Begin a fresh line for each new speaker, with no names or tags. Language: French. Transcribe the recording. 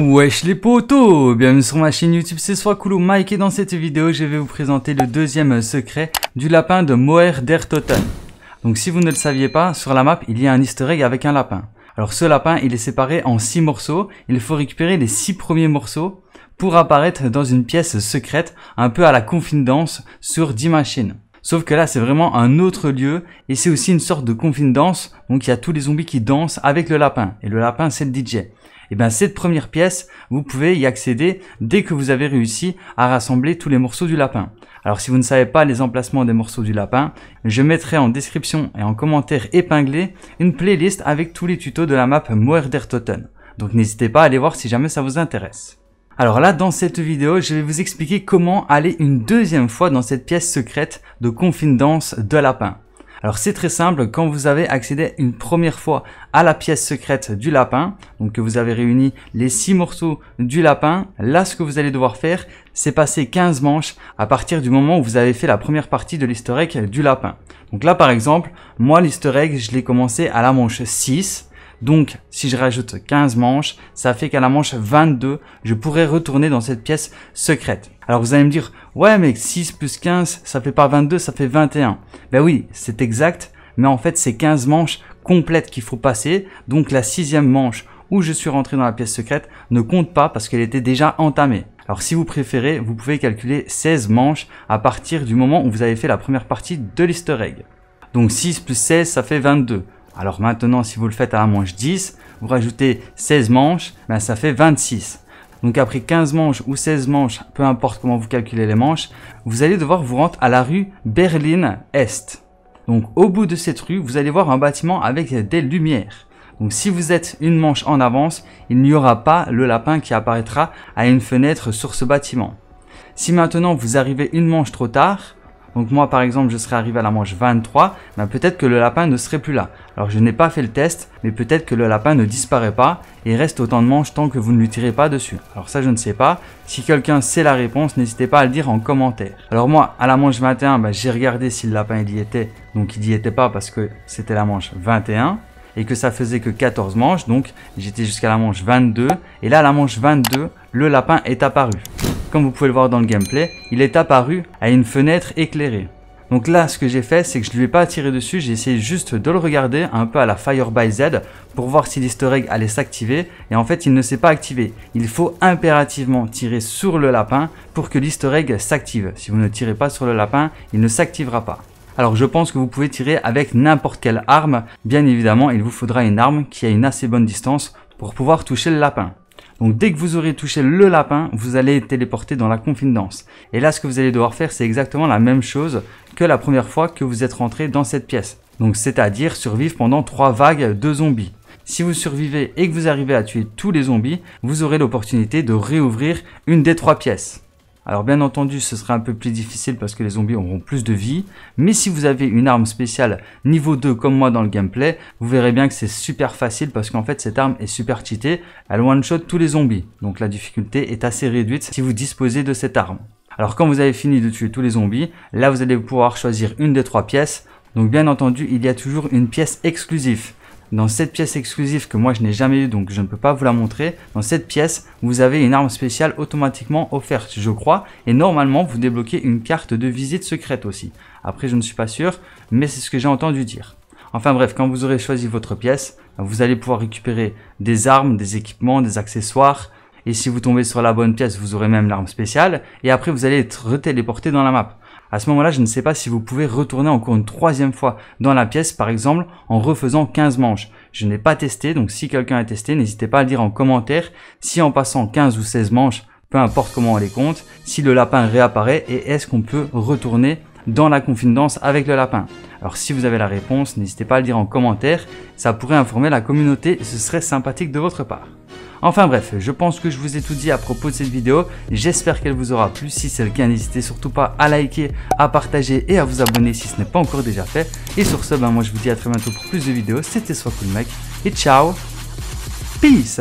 Wesh les potos Bienvenue sur ma chaîne YouTube, c'est Swakulo Mike et dans cette vidéo, je vais vous présenter le deuxième secret du lapin de Moer der Toten. Donc si vous ne le saviez pas, sur la map, il y a un easter egg avec un lapin. Alors ce lapin, il est séparé en 6 morceaux, il faut récupérer les 6 premiers morceaux pour apparaître dans une pièce secrète, un peu à la confidence sur 10 machines. Sauf que là, c'est vraiment un autre lieu et c'est aussi une sorte de confidence. Donc il y a tous les zombies qui dansent avec le lapin et le lapin c'est le DJ. Et bien cette première pièce, vous pouvez y accéder dès que vous avez réussi à rassembler tous les morceaux du lapin. Alors si vous ne savez pas les emplacements des morceaux du lapin, je mettrai en description et en commentaire épinglé une playlist avec tous les tutos de la map Moerdertoten. Donc n'hésitez pas à aller voir si jamais ça vous intéresse. Alors là, dans cette vidéo, je vais vous expliquer comment aller une deuxième fois dans cette pièce secrète de confidence de lapin. Alors c'est très simple, quand vous avez accédé une première fois à la pièce secrète du lapin, donc que vous avez réuni les six morceaux du lapin, là ce que vous allez devoir faire, c'est passer 15 manches à partir du moment où vous avez fait la première partie de egg du lapin. Donc là par exemple, moi egg, je l'ai commencé à la manche 6, donc, si je rajoute 15 manches, ça fait qu'à la manche 22, je pourrais retourner dans cette pièce secrète. Alors vous allez me dire, ouais mais 6 plus 15, ça fait pas 22, ça fait 21. Ben oui, c'est exact, mais en fait c'est 15 manches complètes qu'il faut passer. Donc la sixième manche où je suis rentré dans la pièce secrète ne compte pas parce qu'elle était déjà entamée. Alors si vous préférez, vous pouvez calculer 16 manches à partir du moment où vous avez fait la première partie de l'easter egg. Donc 6 plus 16, ça fait 22. Alors maintenant, si vous le faites à la manche 10, vous rajoutez 16 manches, ben ça fait 26. Donc après 15 manches ou 16 manches, peu importe comment vous calculez les manches, vous allez devoir vous rendre à la rue Berlin-Est. Donc au bout de cette rue, vous allez voir un bâtiment avec des lumières. Donc si vous êtes une manche en avance, il n'y aura pas le lapin qui apparaîtra à une fenêtre sur ce bâtiment. Si maintenant vous arrivez une manche trop tard, donc moi par exemple je serais arrivé à la manche 23, ben peut-être que le lapin ne serait plus là. Alors je n'ai pas fait le test, mais peut-être que le lapin ne disparaît pas et reste autant de manches tant que vous ne lui tirez pas dessus. Alors ça je ne sais pas. Si quelqu'un sait la réponse, n'hésitez pas à le dire en commentaire. Alors moi à la manche 21, ben, j'ai regardé si le lapin il y était. Donc il n'y était pas parce que c'était la manche 21 et que ça faisait que 14 manches. Donc j'étais jusqu'à la manche 22 et là à la manche 22, le lapin est apparu comme vous pouvez le voir dans le gameplay, il est apparu à une fenêtre éclairée. Donc là, ce que j'ai fait, c'est que je ne lui ai pas tiré dessus, j'ai essayé juste de le regarder un peu à la Fire by Z pour voir si l'easter egg allait s'activer. Et en fait, il ne s'est pas activé. Il faut impérativement tirer sur le lapin pour que l'easter egg s'active. Si vous ne tirez pas sur le lapin, il ne s'activera pas. Alors je pense que vous pouvez tirer avec n'importe quelle arme. Bien évidemment, il vous faudra une arme qui a une assez bonne distance pour pouvoir toucher le lapin. Donc dès que vous aurez touché le lapin, vous allez téléporter dans la confidence. Et là, ce que vous allez devoir faire, c'est exactement la même chose que la première fois que vous êtes rentré dans cette pièce. Donc c'est-à-dire survivre pendant trois vagues de zombies. Si vous survivez et que vous arrivez à tuer tous les zombies, vous aurez l'opportunité de réouvrir une des trois pièces. Alors bien entendu, ce sera un peu plus difficile parce que les zombies auront plus de vie. Mais si vous avez une arme spéciale niveau 2 comme moi dans le gameplay, vous verrez bien que c'est super facile parce qu'en fait cette arme est super cheatée. Elle one-shot tous les zombies. Donc la difficulté est assez réduite si vous disposez de cette arme. Alors quand vous avez fini de tuer tous les zombies, là vous allez pouvoir choisir une des trois pièces. Donc bien entendu, il y a toujours une pièce exclusive. Dans cette pièce exclusive que moi je n'ai jamais eu donc je ne peux pas vous la montrer, dans cette pièce vous avez une arme spéciale automatiquement offerte je crois et normalement vous débloquez une carte de visite secrète aussi. Après je ne suis pas sûr mais c'est ce que j'ai entendu dire. Enfin bref, quand vous aurez choisi votre pièce, vous allez pouvoir récupérer des armes, des équipements, des accessoires, et si vous tombez sur la bonne pièce, vous aurez même l'arme spéciale, et après vous allez être retéléporté dans la map. À ce moment-là, je ne sais pas si vous pouvez retourner encore une troisième fois dans la pièce, par exemple, en refaisant 15 manches. Je n'ai pas testé, donc si quelqu'un a testé, n'hésitez pas à le dire en commentaire si en passant 15 ou 16 manches, peu importe comment on les compte, si le lapin réapparaît et est-ce qu'on peut retourner dans la confidence avec le lapin? Alors si vous avez la réponse, n'hésitez pas à le dire en commentaire, ça pourrait informer la communauté et ce serait sympathique de votre part. Enfin bref, je pense que je vous ai tout dit à propos de cette vidéo. J'espère qu'elle vous aura plu. Si c'est le cas, n'hésitez surtout pas à liker, à partager et à vous abonner si ce n'est pas encore déjà fait. Et sur ce, ben moi je vous dis à très bientôt pour plus de vidéos. C'était soit cool mec et ciao. Peace.